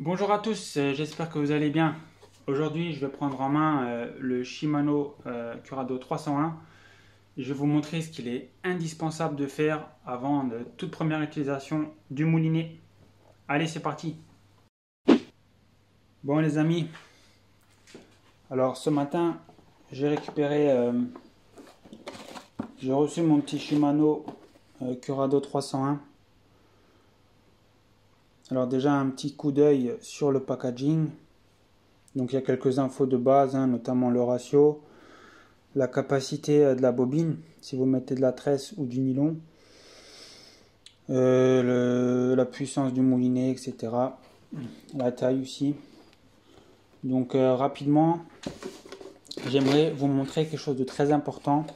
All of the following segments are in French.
Bonjour à tous, euh, j'espère que vous allez bien. Aujourd'hui, je vais prendre en main euh, le Shimano euh, Curado 301 et je vais vous montrer ce qu'il est indispensable de faire avant toute première utilisation du moulinet. Allez, c'est parti. Bon les amis, alors ce matin, j'ai récupéré, j'ai reçu mon petit Shimano Curado 301 alors déjà un petit coup d'œil sur le packaging. Donc il y a quelques infos de base, hein, notamment le ratio, la capacité euh, de la bobine, si vous mettez de la tresse ou du nylon, euh, la puissance du moulinet, etc. La taille aussi. Donc euh, rapidement, j'aimerais vous montrer quelque chose de très important.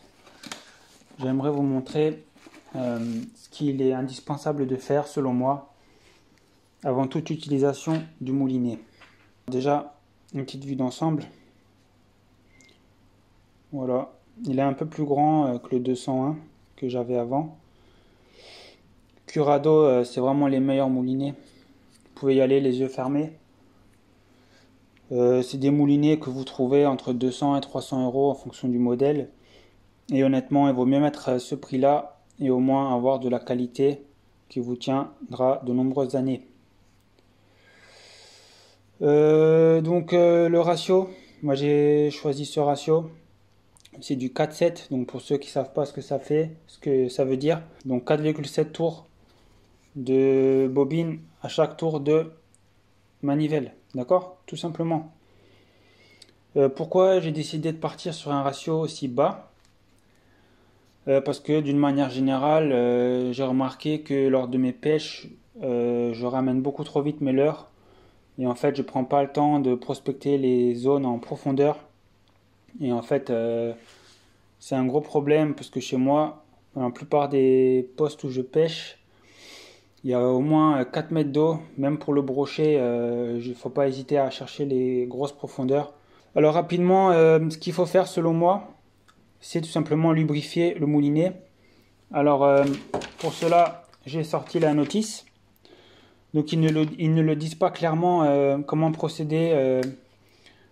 J'aimerais vous montrer ce qu'il est indispensable de faire selon moi avant toute utilisation du moulinet. Déjà, une petite vue d'ensemble. Voilà, il est un peu plus grand euh, que le 201 que j'avais avant. Curado, euh, c'est vraiment les meilleurs moulinets. Vous pouvez y aller les yeux fermés. Euh, c'est des moulinets que vous trouvez entre 200 et 300 euros en fonction du modèle. Et honnêtement, il vaut mieux mettre ce prix-là et au moins avoir de la qualité qui vous tiendra de nombreuses années. Euh, donc euh, le ratio, moi j'ai choisi ce ratio. C'est du 4-7, donc pour ceux qui ne savent pas ce que ça fait, ce que ça veut dire. Donc 4,7 tours de bobine à chaque tour de manivelle. D'accord? Tout simplement. Euh, pourquoi j'ai décidé de partir sur un ratio aussi bas? Parce que d'une manière générale, j'ai remarqué que lors de mes pêches, je ramène beaucoup trop vite mes leurres et en fait, je prends pas le temps de prospecter les zones en profondeur. Et en fait, euh, c'est un gros problème parce que chez moi, dans la plupart des postes où je pêche, il y a au moins 4 mètres d'eau. Même pour le brochet, euh, il ne faut pas hésiter à chercher les grosses profondeurs. Alors rapidement, euh, ce qu'il faut faire selon moi, c'est tout simplement lubrifier le moulinet. Alors pour cela, j'ai sorti la notice. Donc ils ne le, disent pas clairement euh, comment procéder euh,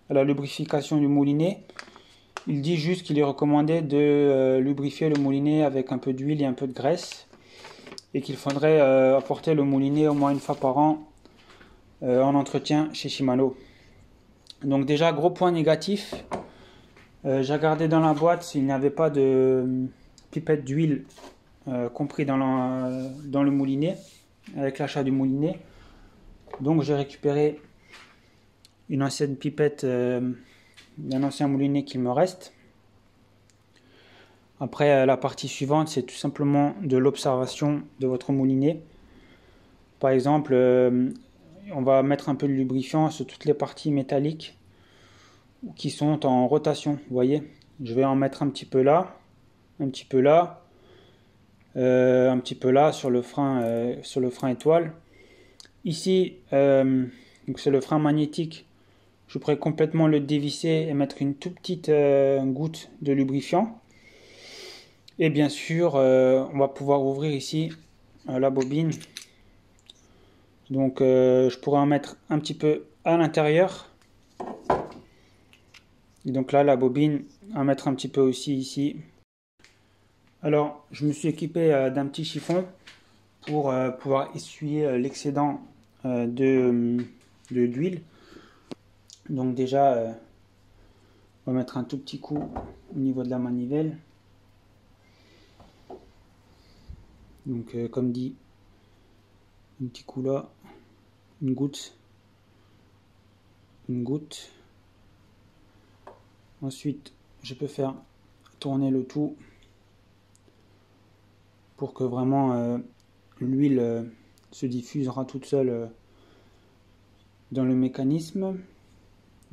à la lubrification du moulinet. Il dit juste qu'il est recommandé de euh, lubrifier le moulinet avec un peu d'huile et un peu de graisse et qu'il faudrait apporter le moulinet au moins une fois par an en entretien chez Shimano. Donc déjà gros point négatif, j'ai regardé dans la boîte s'il n'y avait pas de pipette d'huile compris dans, dans le moulinet avec l'achat du moulinet. Donc j'ai récupéré une ancienne pipette euh, d'un ancien moulinet qui me reste. Après, euh, la partie suivante, c'est tout simplement de l'observation de votre moulinet. Par exemple, euh, on va mettre un peu de lubrifiant sur toutes les parties métalliques qui sont en rotation. Voyez, je vais en mettre un petit peu là, un petit peu là, euh, un petit peu là sur le frein, euh, sur le frein étoile. Ici, euh, c'est le frein magnétique. Je pourrais complètement le dévisser et mettre une toute petite goutte de lubrifiant. Et bien sûr, on va pouvoir ouvrir ici la bobine. Donc, je pourrais en mettre un petit peu à l'intérieur. Et donc là, la bobine, à mettre un petit peu aussi ici. Alors, je me suis équipé euh, d'un petit chiffon pour euh, pouvoir essuyer euh, l'excédent de d'huile. Donc déjà, on va mettre un tout petit coup au niveau de la manivelle. Donc comme dit, un petit coup là, une goutte, une goutte. Ensuite, je peux faire tourner le tout pour que vraiment euh, l'huile euh, se diffusera toute seule euh, dans le mécanisme.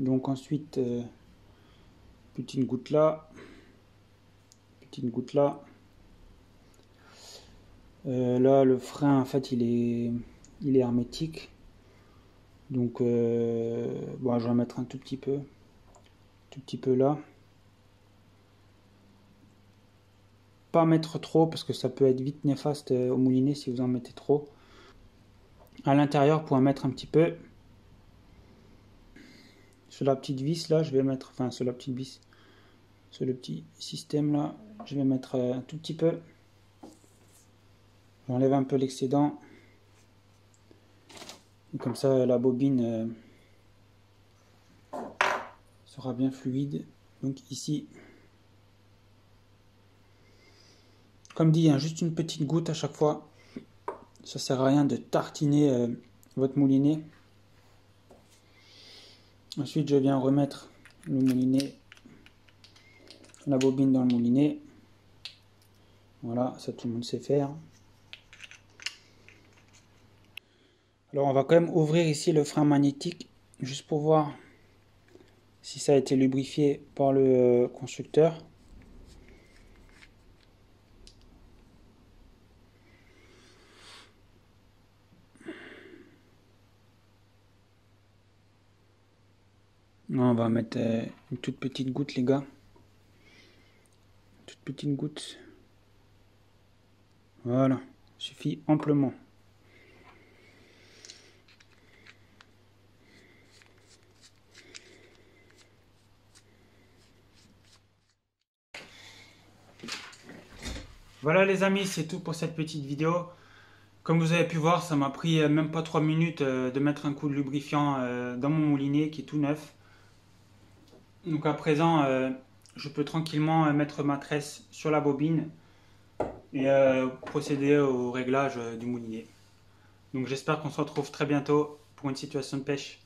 Donc ensuite, petite goutte là, petite goutte là. là, le frein, en fait, il est, il est hermétique. Donc, bon, je vais mettre un tout petit peu, tout petit peu là. Pas mettre trop parce que ça peut être vite néfaste euh, au moulinet si vous en mettez trop. À l'intérieur, pour en mettre un petit peu. sur la petite vis là, je vais mettre, enfin sur la petite vis, sur le petit système là, je vais mettre euh, un tout petit peu. J'enlève un peu l'excédent. Comme ça, la bobine euh, sera bien fluide. Donc ici, comme dit, hein, juste une petite goutte à chaque fois. Ça sert à rien de tartiner euh, votre moulinet. Ensuite, je viens remettre le moulinet, la bobine dans le moulinet. Voilà, ça tout le monde sait faire. Alors, on va quand même ouvrir ici le frein magnétique, juste pour voir si ça a été lubrifié par le euh, constructeur. On va mettre euh, une toute petite goutte, les gars. Une toute petite goutte. Voilà, suffit amplement. Voilà les amis, c'est tout pour cette petite vidéo. Comme vous avez pu voir, ça m'a pris euh, même pas 3 minutes euh, de mettre un coup de lubrifiant dans mon moulinet qui est tout neuf. Donc à présent, euh, je peux tranquillement euh, mettre ma tresse sur la bobine et euh, procéder au réglage du moulinet. Donc j'espère qu'on se retrouve très bientôt pour une situation de pêche.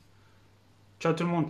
Ciao tout le monde